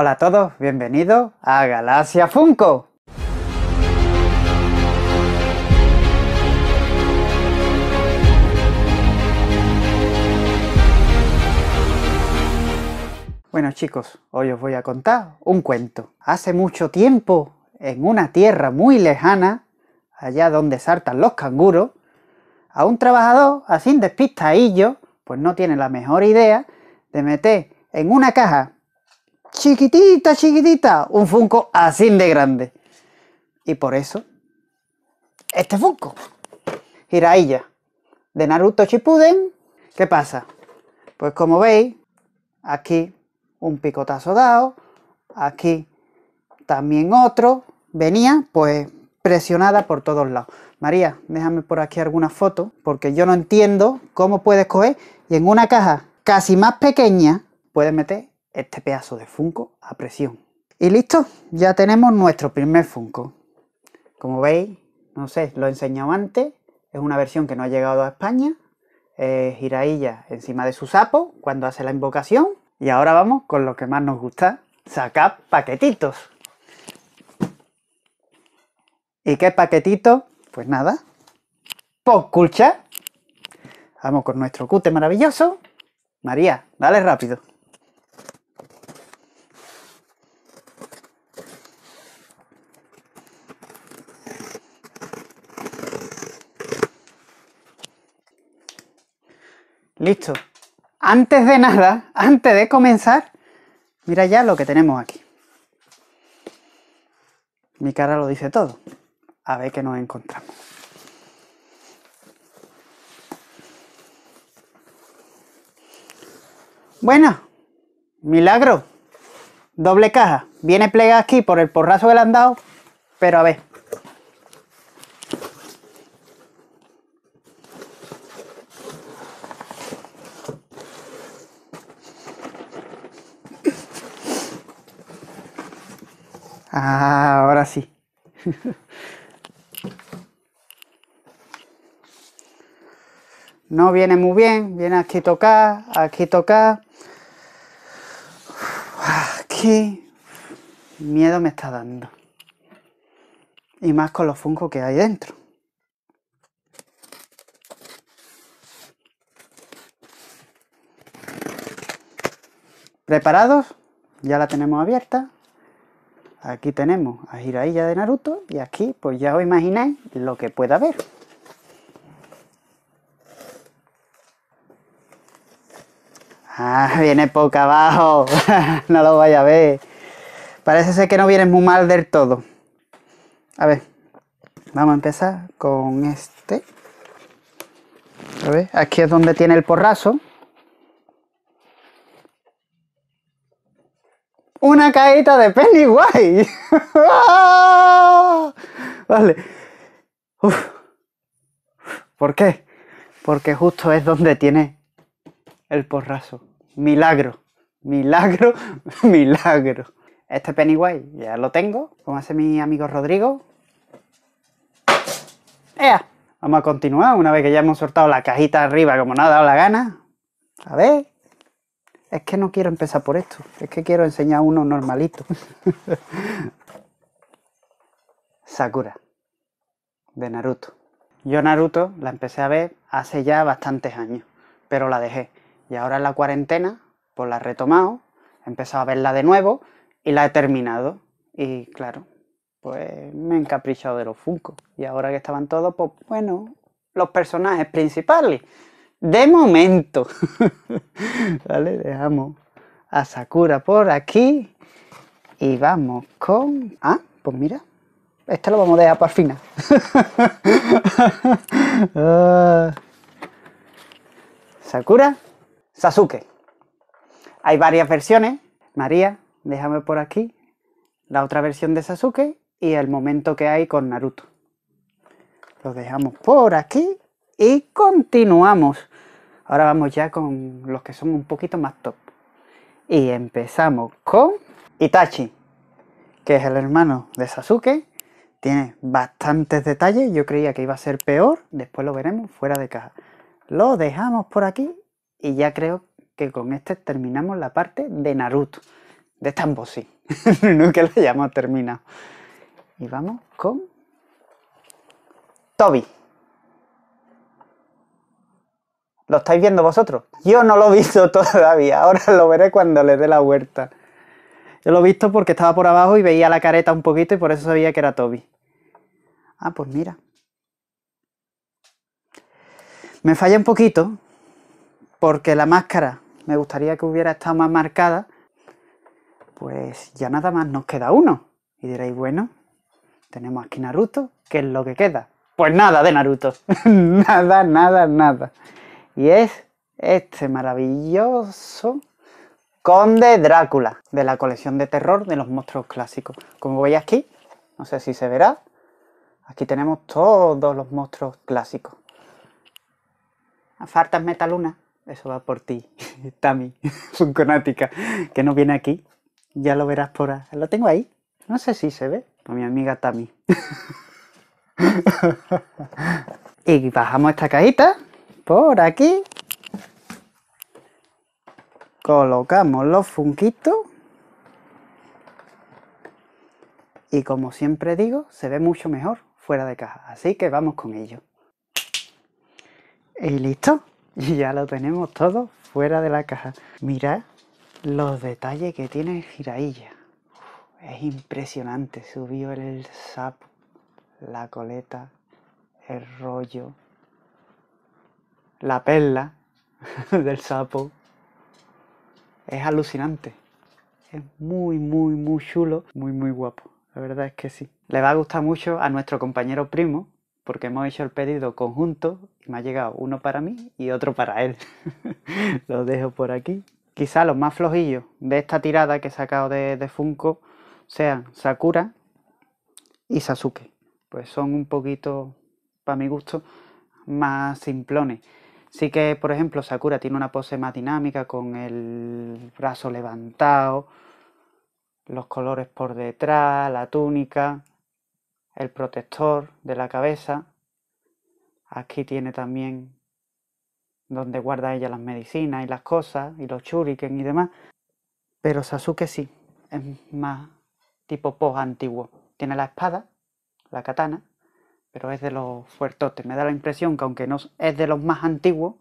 Hola a todos, bienvenidos a Galaxia Funko. Bueno chicos, hoy os voy a contar un cuento. Hace mucho tiempo, en una tierra muy lejana, allá donde saltan los canguros, a un trabajador, así despistadillo, pues no tiene la mejor idea de meter en una caja chiquitita, chiquitita, un Funko así de grande. Y por eso, este Funko, Jiraiya, de Naruto Shippuden, ¿qué pasa? Pues como veis, aquí un picotazo dado, aquí también otro, venía pues presionada por todos lados. María, déjame por aquí alguna foto, porque yo no entiendo cómo puedes coger y en una caja casi más pequeña puedes meter este pedazo de Funko a presión. Y listo, ya tenemos nuestro primer Funko. Como veis, no sé, lo he enseñado antes, es una versión que no ha llegado a España, es Jiraiya encima de su sapo cuando hace la invocación. Y ahora vamos con lo que más nos gusta, sacar paquetitos. ¿Y qué paquetito? Pues nada, Posculcha. Vamos con nuestro cute maravilloso. María, dale rápido. Listo. Antes de nada, antes de comenzar, mira ya lo que tenemos aquí. Mi cara lo dice todo. A ver qué nos encontramos. Bueno, milagro. Doble caja. Viene plegada aquí por el porrazo que le han dado. Pero a ver. Ah, ahora sí. No viene muy bien, viene aquí tocar, aquí tocar. Aquí miedo me está dando. Y más con los funcos que hay dentro. ¿Preparados? Ya la tenemos abierta. Aquí tenemos a Jiraiya de Naruto y aquí pues ya os imagináis lo que pueda haber. Ah, viene poca abajo. no lo vaya a ver. Parece ser que no viene muy mal del todo. A ver, vamos a empezar con este. A ver, aquí es donde tiene el porrazo. Una cajita de Pennywise. vale. ¿Por qué? Porque justo es donde tiene el porrazo. Milagro, milagro, milagro. Este Pennywise ya lo tengo, como hace mi amigo Rodrigo. ¡Ea! Vamos a continuar una vez que ya hemos soltado la cajita arriba como nos ha dado la gana. A ver. Es que no quiero empezar por esto. Es que quiero enseñar uno normalito. Sakura. De Naruto. Yo Naruto la empecé a ver hace ya bastantes años. Pero la dejé. Y ahora en la cuarentena, pues la he retomado, he empezado a verla de nuevo y la he terminado. Y claro, pues me he encaprichado de los Funko. Y ahora que estaban todos, pues bueno, los personajes principales. De momento. vale, dejamos a Sakura por aquí. Y vamos con... Ah, pues mira. Este lo vamos a dejar para el final. Ah. Sakura Sasuke. Hay varias versiones. María, déjame por aquí la otra versión de Sasuke y el momento que hay con Naruto. Lo dejamos por aquí y continuamos. Ahora vamos ya con los que son un poquito más top. Y empezamos con Itachi, que es el hermano de Sasuke. Tiene bastantes detalles, yo creía que iba a ser peor, después lo veremos fuera de caja. Lo dejamos por aquí y ya creo que con este terminamos la parte de Naruto. de esta sí. Nunca lo hayamos terminado. Y vamos con Toby. ¿Lo estáis viendo vosotros? Yo no lo he visto todavía, ahora lo veré cuando le dé la vuelta. Yo lo he visto porque estaba por abajo y veía la careta un poquito y por eso sabía que era Toby. Ah, pues mira. Me falla un poquito porque la máscara me gustaría que hubiera estado más marcada. Pues ya nada más nos queda uno. Y diréis, bueno, tenemos aquí Naruto, ¿qué es lo que queda? Pues nada de Naruto. nada, nada, nada. Y es este maravilloso Conde Drácula, de la colección de terror de los monstruos clásicos. Como veis aquí, no sé si se verá, aquí tenemos todos los monstruos clásicos. Faltas Metaluna, eso va por ti, Tami, Funconática, que no viene aquí. Ya lo verás por ahí. Lo tengo ahí. No sé si se ve. Con mi amiga Tami. y bajamos esta cajita por aquí. Colocamos los funquitos. Y como siempre digo, se ve mucho mejor fuera de caja. Así que vamos con ello. Y listo. Ya lo tenemos todo fuera de la caja. Mirad los detalles que tiene el girailla. Es impresionante. Subió el sapo, la coleta, el rollo, la perla del sapo. Es alucinante. Es muy, muy, muy chulo, muy, muy guapo. La verdad es que sí. Le va a gustar mucho a nuestro compañero primo, porque hemos hecho el pedido conjunto y me ha llegado uno para mí y otro para él. Lo dejo por aquí. Quizá los más flojillos de esta tirada que he sacado de, de Funko sean Sakura y Sasuke. Pues son un poquito, para mi gusto, más simplones. Sí que, por ejemplo, Sakura tiene una pose más dinámica con el brazo levantado, los colores por detrás, la túnica, el protector de la cabeza. Aquí tiene también donde guarda ella las medicinas y las cosas, y los shuriken y demás. Pero Sasuke sí, es más tipo pose antiguo. Tiene la espada, la katana, pero es de los fuertotes. Me da la impresión que aunque no es de los más antiguos,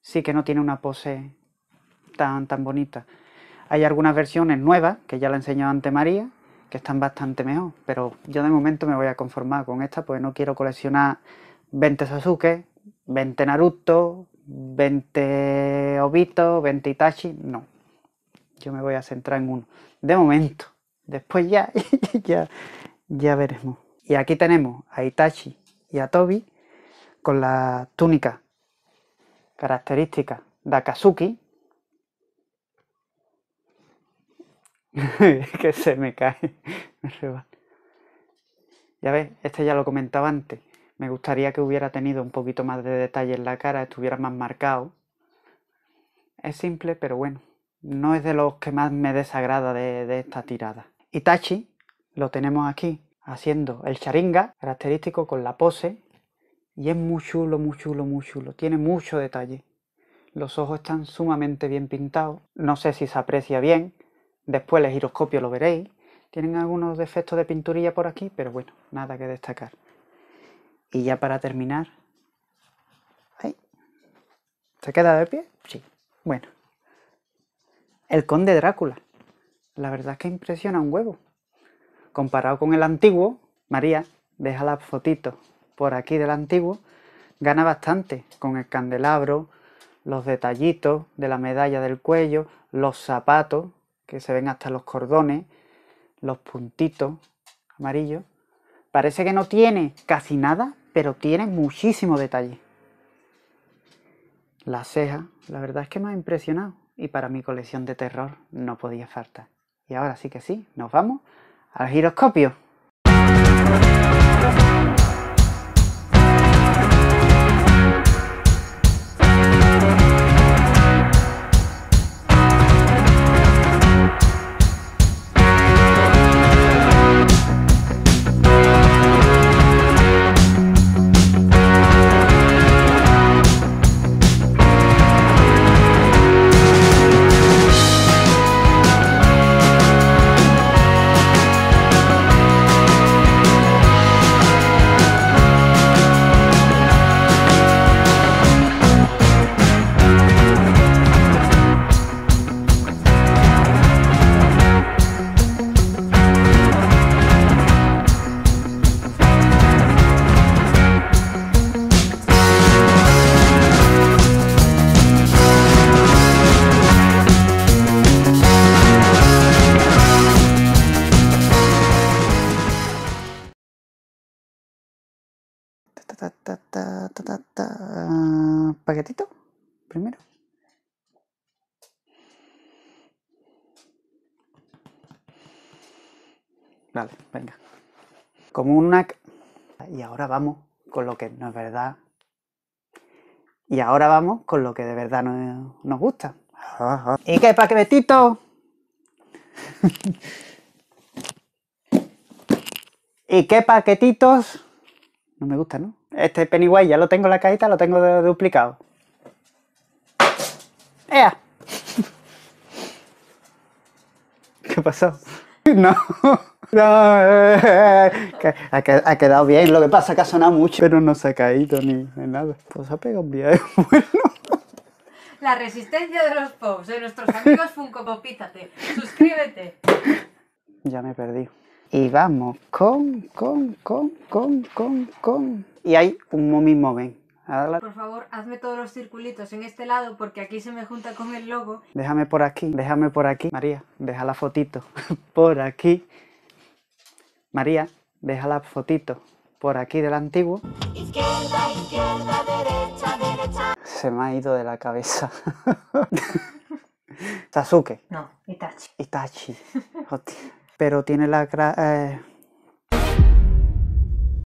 sí que no tiene una pose tan, tan bonita. Hay algunas versiones nuevas, que ya la enseñó ante María, que están bastante mejor, pero yo de momento me voy a conformar con esta, porque no quiero coleccionar 20 Sasuke, 20 Naruto, 20 Obito, 20 Itachi, no. Yo me voy a centrar en uno. De momento. Después ya, ya, ya veremos. Y aquí tenemos a Itachi y a Tobi con la túnica característica de Akatsuki. que se me cae. ya ves, este ya lo comentaba antes. Me gustaría que hubiera tenido un poquito más de detalle en la cara, estuviera más marcado. Es simple, pero bueno, no es de los que más me desagrada de, de esta tirada. Itachi lo tenemos aquí haciendo el charinga característico con la pose y es muy chulo, muy chulo, muy chulo. Tiene mucho detalle. Los ojos están sumamente bien pintados. No sé si se aprecia bien. Después el giroscopio lo veréis. Tienen algunos defectos de pinturilla por aquí, pero bueno, nada que destacar. Y ya para terminar... ¿Se queda de pie? Sí. Bueno. El conde Drácula. La verdad es que impresiona un huevo comparado con el antiguo, María, deja la fotito por aquí del antiguo, gana bastante con el candelabro, los detallitos de la medalla del cuello, los zapatos, que se ven hasta los cordones, los puntitos amarillos. Parece que no tiene casi nada, pero tiene muchísimo detalle. La ceja, la verdad es que me ha impresionado y para mi colección de terror no podía faltar. Y ahora sí que sí, nos vamos al giroscopio. Ta, ta, ta. Paquetito, primero. Vale, venga. Como una... Y ahora vamos con lo que no es verdad. Y ahora vamos con lo que de verdad no- nos gusta. ¿Y qué paquetito? ¿Y qué paquetitos? No me gusta, ¿no? Este Pennywise ya lo tengo en la cajita, lo tengo de- duplicado. ¡Ea! ¿Qué pasó? No, no, eh, ha, que- ha quedado bien. Lo que pasa es que ha sonado mucho, pero no se ha caído ni, ni nada. Pues ha pegado un viaje bueno. La resistencia de los pops, de nuestros amigos Funko Popízate. Suscríbete. Ya me perdí. Y vamos con, con, con, con, con, con. Y hay un mommy moment. Ahora Por favor, hazme todos los circulitos en este lado porque aquí se me junta con el logo. Déjame por aquí, déjame por aquí. María, deja la fotito por aquí. María, deja la fotito por aquí del antiguo. Se me ha ido de la cabeza. Sasuke, No, Itachi. Itachi. Hostia. Pero tiene la eh,